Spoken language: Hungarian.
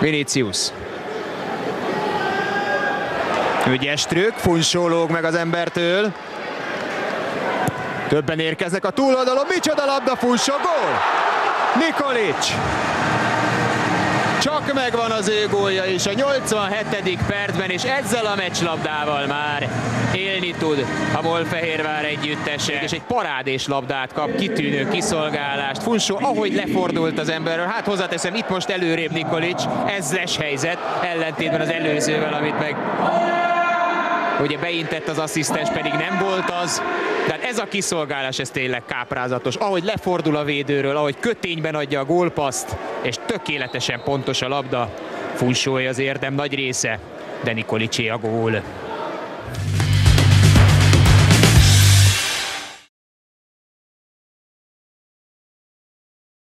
Vinicius. Ügyes trükk, Funsó lóg meg az embertől. Többen érkeznek a túloldalon, micsoda labda, Funsó, gól! Nikolic! Csak megvan az ő gólja is a 87. percben, és ezzel a meccslabdával már élni tud a Molfehérvár együttese. És egy parádés labdát kap, kitűnő kiszolgálást. Funsó, ahogy lefordult az emberről, hát hozzáteszem, itt most előrébb Nikolic, ez les helyzet, ellentétben az előzővel, amit meg ugye beintett az asszisztens, pedig nem volt az. Tehát ez a kiszolgálás, ez tényleg káprázatos. Ahogy lefordul a védőről, ahogy kötényben adja a gólpaszt, és tökéletesen pontos a labda. Funsói az érdem nagy része, de Nikolicé a gól.